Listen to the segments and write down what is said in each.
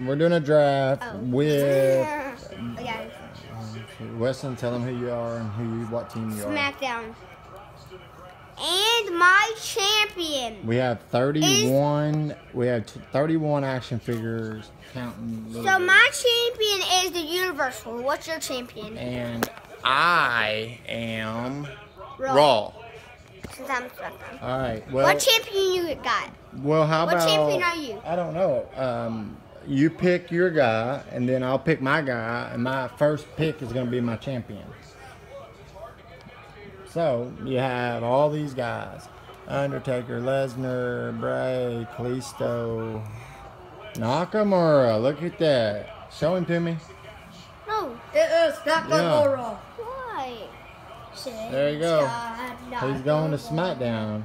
we're doing a draft Oh. with Yeah, Weston. Tell them who you are and who you, what team you are. SmackDown. And my champion. We have 31. We have t- 31 action figures, counting. So bit. my champion is the Universal. What's your champion? and I am Raw. Raw. Since I'm SmackDown. All right. Well, what champion you got? well, how what about champion are you? I don't know. Um, you pick your guy, and then I'll pick my guy, and my first pick is going to be my champion. So you have all these guys: Undertaker, Lesnar, Bray, Kalisto, Nakamura. Look at that. Show him to me. No. It is Nakamura. Why? There you go. He's going to SmackDown.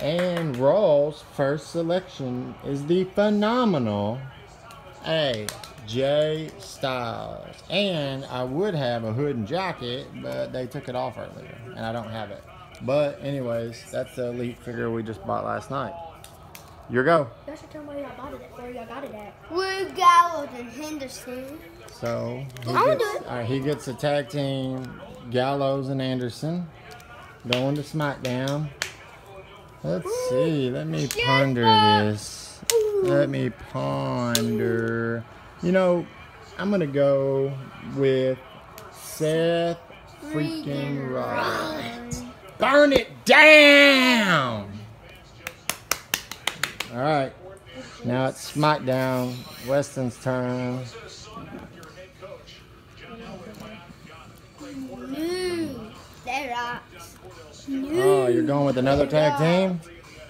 And Raw's first selection is the phenomenal AJ Styles. And I would have a hood and jacket, but they took it off earlier, and I don't have it. But anyways, that's the elite figure we just bought last night. Your go. Y'all should tell me where y'all bought it at. Where y'all got it at. Wood Gallows and Anderson. So he I'll gets, do it. all right, he gets a tag team, Gallows and Anderson, going to SmackDown. Let's see. Let me ponder this. Let me ponder. You know, I'm gonna go with Seth freaking Rollins. Burn it down. All right. Now it's SmackDown. Weston's turn. Oh, you're going with another tag team?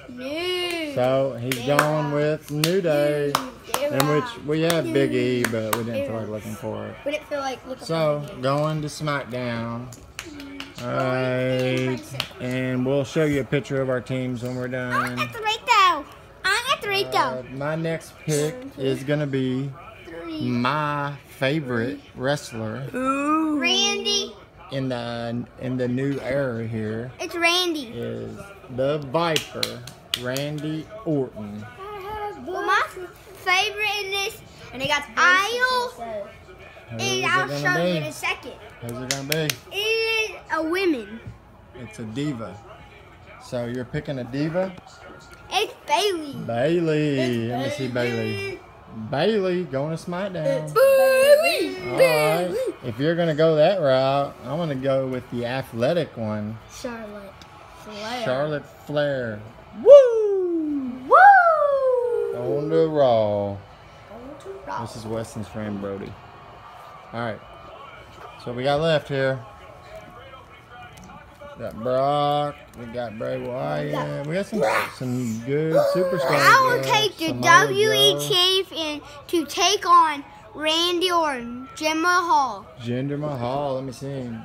New. So he's going with New Day, in which we have Big E, but we didn't feel like looking for it. We didn't feel like looking So going to SmackDown. Alright, and we'll show you a picture of our teams when we're done. I'm at the right though. I'm at the right Uh, though. my next pick is gonna be my favorite wrestler Randy. in the in the new era here It's Randy. is the Viper, Randy Orton. Well, my favorite in this And they got aisle Who's is it I'll gonna show you in be? a second. Who's it gonna be? It is a women. It's a diva. So you're picking a diva? It's Bayley. Bayley. Let me see Bayley. Bayley going to SmackDown. Bayley. Alright. If you're gonna go that route, I'm gonna go with the athletic one. Charlotte Flair. Charlotte Flair. Woo! Woo! On the Raw. Going to Raw. This is Weston's friend Brody. Alright. So we got left here. We got Brock. We got Bray Wyatt. We got some some good superstars. I will take the Samoa WE Joe, champion to take on Randy Orton, Jim Mahal. Jinder Mahal. Let me see him.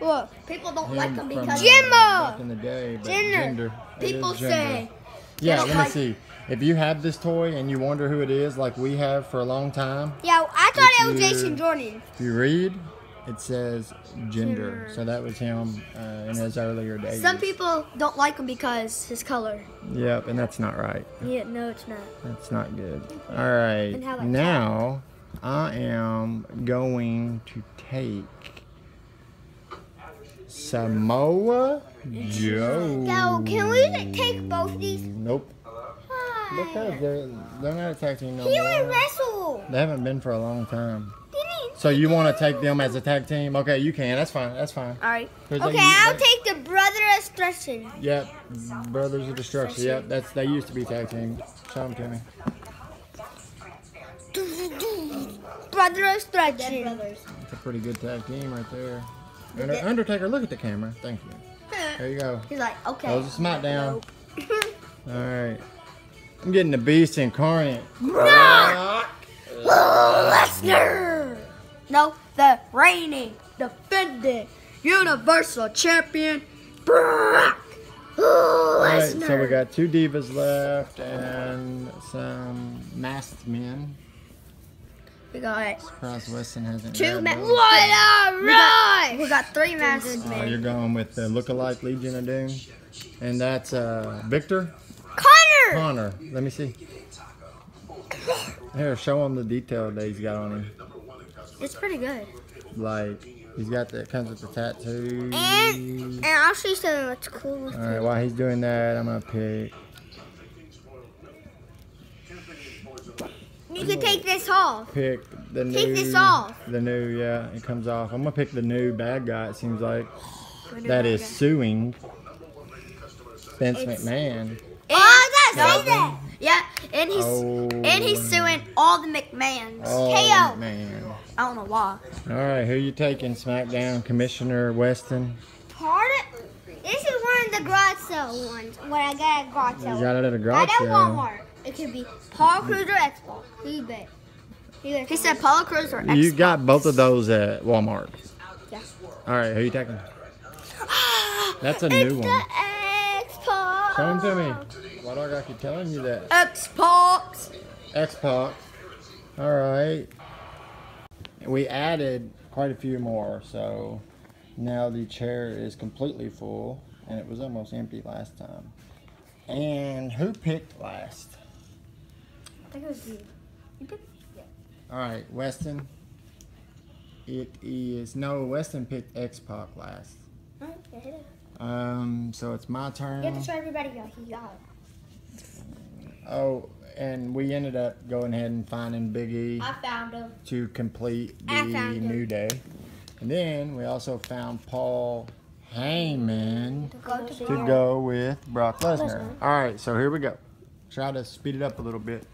Look, People don't Him like him because Jimbo! Back in the day, but Jinder. Jinder. People is say Yeah, let me like- see. If you have this toy and you wonder who it is, like we have for a long time, yeah, I thought it was you- Jason Jordan. if you read, it says Jinder. So that was him uh, in his earlier days. some people don't like him because his color. Yep, and that's not right. Yeah, no, it's not. That's not good. All right. And how about Now I am going to take Samoa Joe. So, can we take both these? Nope. Because they're, they're not a tag team no He only more. wrestled. They haven't been for a long time. So you want to take them as a tag team? Okay, you can. That's fine. That's fine. All right. they Okay, I'll they- take the brother of destruction. Yep, Brothers of Destruction. Yep, that's they used to be tag team. Show them to me. Brother of Dead destruction. brothers. It's a pretty good tag team right there. Under- Undertaker, look at the camera. Thank you. There you go. He's like, okay. That was a SmackDown. All right. I'm getting the Beast incarnate. Lesnar. No, the reigning, defending, universal champion, Brock All right, Lesnar. so we got two divas left and some masked men. We got Cross Weston hasn't. two grabbed men. those. What a rush! We got three masked Oh, men. you're going with the lookalike Legion of Doom, and that's uh, Viktor Konnor! Konnor. Let me see. Here, show him the detail that he's got on him. It's pretty good. Like, he's got that comes with the tattoo. And and I'll show you something that's cool. All right, while he's doing that, I'm gonna pick. You can take this off. Pick the new. Take this off. The new, yeah, it comes off. I'm gonna pick the new bad guy. It seems like that is suing Vince McMahon. Oh. Yeah, and he's Oh, and he's suing all the McMahons. oh, KO. man. I don't know why. All right, who you taking? SmackDown Commissioner Weston. Part of, this is one of the garage sale ones. What I got at garage You got it at a Got garage at sale. Walmart. It could be Paul Cruiser Xbox. Who you bet? Who you bet? He said Apollo Crews or You got both of those at Walmart. Yeah. All right, who you taking? That's a it's new the one. Xbox. Show them to me. Why do I keep telling you that? Xbox. X-Pac. All right. We added quite a few more, so now the chair is completely full, and it was almost empty last time. And who picked last? I think it was you. You picked Yeah. All right, Weston. It is no Weston picked last. Yeah, hit it. Um, so it's my turn. You have to show everybody how he got. Oh, and we ended up going ahead and finding Big E. I found him. to complete the. New Day. And then we also found Paul Heyman Go to to go with Brock Lesnar. All right, so here we go. Try to speed it up a little bit.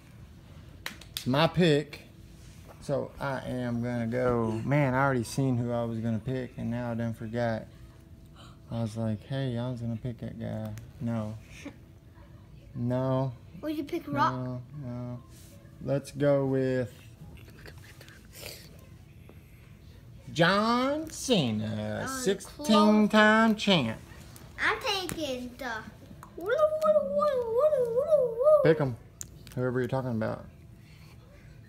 It's my pick. So I am gonna go. Man, I already seen who I was gonna pick, and now I done forgot. I was like, hey, I was gonna pick that guy. No. No. Would you pick Rock? No, no. Let's go with John Cena, Oh, 16 time champ. I'm taking the. Pick him. Whoever you're talking about.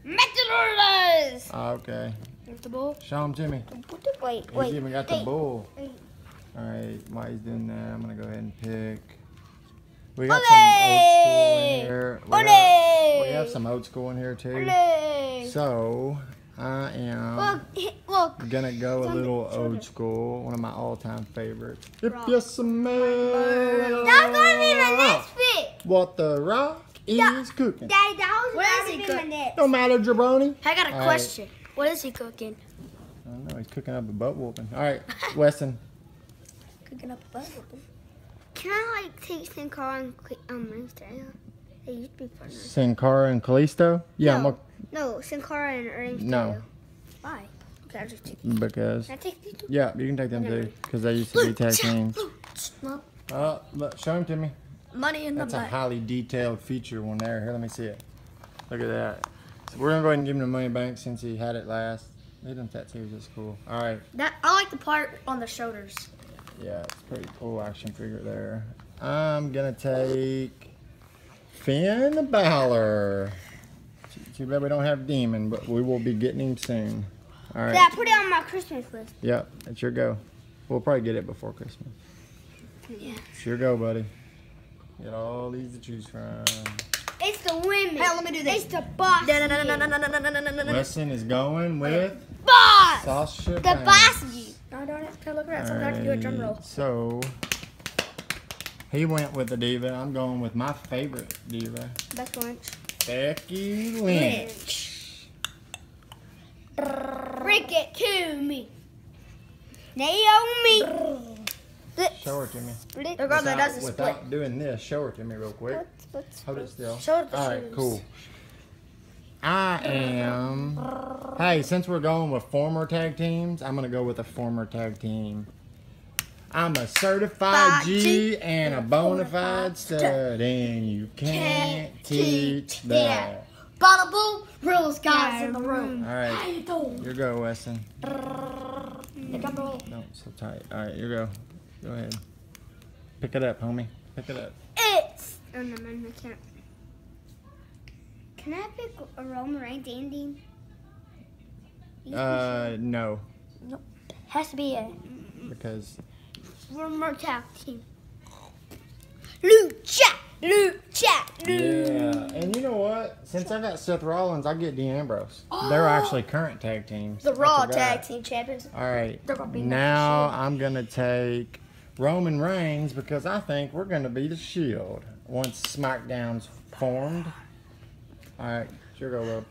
Matadors! Ah, okay. the bull. Show him to me. Wait, He's wait. even got the wait. bull. All right, while he's doing that, I'm going to go ahead and pick. We got some old school in here. We, got, we have some old school in here too. Olé. So, I am. Look, he- look. Gonna go a little old school, one of my all-time favorites. If you smell That's gonna be my next pick. what the rock is Yeah. cooking, Daddy, that was What is he be cook- my next. no matter jabroni. I got a All right. question. What is he cooking? I don't know. He's cooking up a butt whooping. All right, Weston. Cooking up a butt. Can I like take Sin Cara and Cle- um? They used to be partners. Sin Cara and Kalisto. Yeah, no, I'm no, Sin Cara and Reinster. No. Why? Okay, I'll just take a, because Can I take these two? yeah, you can take them too because they used to be tag teams. No. Uh, look, show them to me. Money in the That's a highly detailed feature one there. Here, let me see it. Look at that. So we're gonna go ahead and give him the money bank since he had it last. At them tattoos. That's cool. All right. That I like the part on the shoulders. Yeah, it's pretty cool action figure there. I'm gonna take Finn Balor. Too bad we don't have Demon, but we will be getting him soon. All right. Yeah, put it on my Christmas list. Yep, it's your go. We'll probably get it before Christmas. Yeah. It's your go, buddy. Get all these to choose from. It's the women. Hey, let me do this. It's the boss. Da, is going with... Boss! Sasha the Banks. boss no, don't have to look around. Sometimes I have to do a drum roll. So he went with the diva. I'm going with my favorite diva, Best lunch. Becky Lynch. Break it to me. Naomi. Show her to me. Split. The girl that does the without doing this, show her to me real quick. What's, what's, Hold it still. Show her the All right, shoes. cool. I am. Hey, since we're going with former tag teams, I'm gonna go with a former tag team. I'm a certified G G and a bona fide stud, and you can't teach that. Bada boom, rules guys in the room. All right, How you doing? you go, Weston. The drum roll. No, so tight. All right, you go. Go ahead. Pick it up, homie. Pick it up. It's. Oh no, man, I can't. Can I pick a Roman Reigns ending? Uh, no, Nope. Has to be a because One more tag team. Lucha Luke, chat, Yeah, and you know what? Since I got Seth Rollins, I get Dean Ambrose. They're actually current tag teams. The Raw. Tag Team Champions. All right. Gonna be now I'm gonna take Roman Reigns because I think we're gonna be the Shield once SmackDown's formed. All right, sure go, Rob.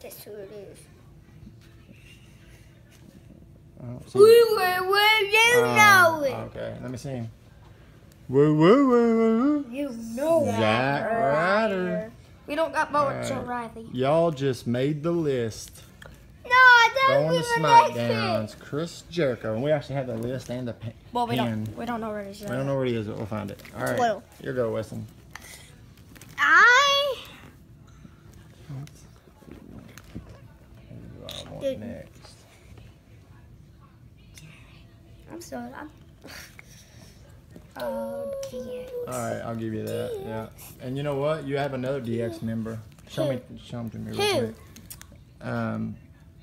That's who it is. I don't see- Woo, woo, woo, you um, Oh, know it. Okay, let me see him. Woo woo woo woo. You know Zack Ryder. We don't got Bo Alright. O'Reilly. Y'all just made the list. No, I don't Going to give a next pick. SmackDowns, Chris Jericho, and we actually have the list and the pen. Well, we pen. don't. We don't know where it is. I don't know where he is, but we'll find it. All right, Little. here go, Weston. I Who do I want next? I'm so. I'm. Oh dear. All right, I'll give you that. Yeah, and you know what? You have another DX member. Show me, show him to me real Who? quick. Um,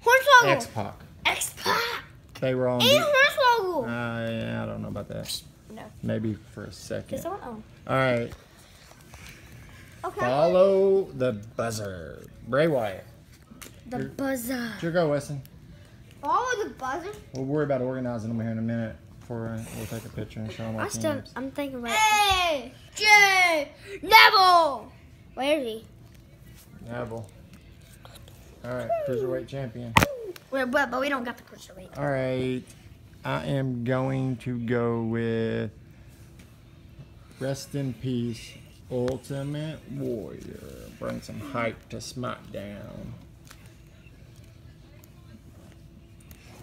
Hornswoggle. X Pac. X Pac. They were on. And the- Uh, Hornswoggle. yeah, I don't know about that. No. Maybe for a second. Someone own? All right, Okay. follow the buzzer. Bray Wyatt. The You're- buzzer. Here go, Weston. Follow the buzzer. We'll worry about organizing them here in a minute. Before uh, we'll take a picture and show them our I still. teams. I'm thinking about. Hey, Jay, Neville. Where is he? Neville. All right, cruiserweight champion. Well, but, but we don't got the cruiserweight. All right, I am going to go with rest in peace, Ultimate Warrior. Bring some hype to SmackDown.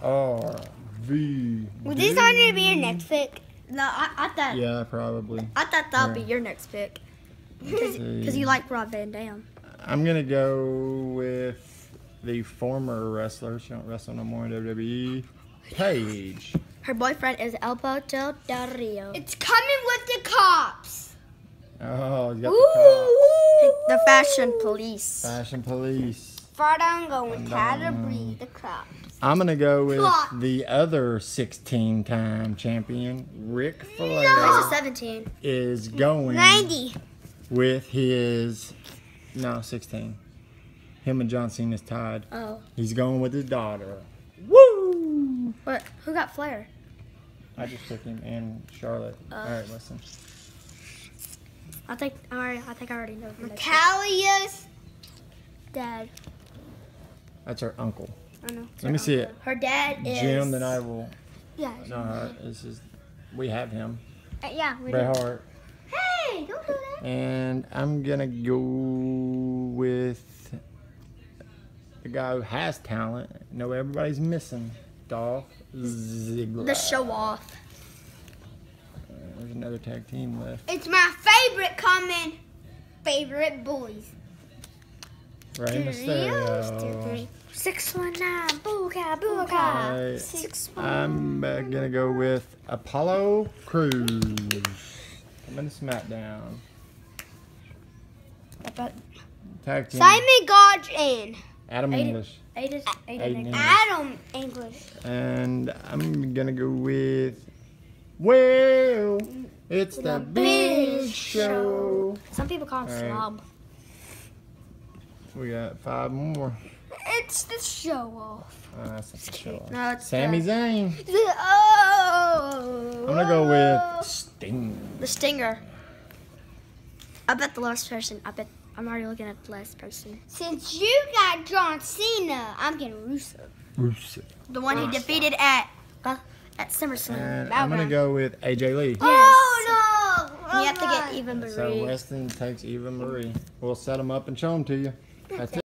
RV. Well, this not gonna be your next pick. No, I, I thought. Yeah, probably. I thought that'd be your next pick. Because you like Rob Van Dam. I'm gonna go with the former wrestler. She don't wrestle no more in WWE. Paige. Her boyfriend is El Alberto Del Rio. It's coming with the cops. Oh, you got the The fashion police. Fashion Police. Far down going, And, try to breathe the cops. I'm gonna go with Clock. the other 16-time champion, Ric Flair, This is 17. is going 90. with his no 16. Him and John Cena's tied. Oh. He's going with his daughter. Woo! What? Who got Flair? I just took him and Charlotte. Uh. All right, listen. I think I already. I think I already know. who next is. Dad. That's her uncle. I know. Let me see it. Her dad is. Jim, then I will. Yeah. No, her. This is. We have him. Uh, yeah. We Bret do. Hart. Hey, don't do that. And I'm gonna go with the guy who has talent. No, everybody's missing. Dolph Ziggler. The show off. There's another tag team left. It's my favorite coming. Favorite boys. Rey Mysterio. Six one nine. Booga booga. Alright. Six one. I'm uh, gonna go with Apollo Crews. Coming to SmackDown. About Tag team. Simon Godwin. Adam Eight- English. eight is eight. Aiden English. Adam English. And I'm gonna go with well, it's the, The big Big show. Some people call him Alright. slob. We got five more. It's the show off. Uh, that's not the show. No, it's Sami the- Zayn. Oh. I'm gonna go with Sting. The Stinger. I bet the last person. I bet I'm already looking at the last person. Since you got John Cena, I'm getting Rusev. Rusev. The one he defeated at uh, at SummerSlam. And I'm gonna go with AJ Lee. Oh no! Oh, you have to get Oh, Eva Marie. So Weston takes Eva Marie. We'll set them up and show them to you. That's it.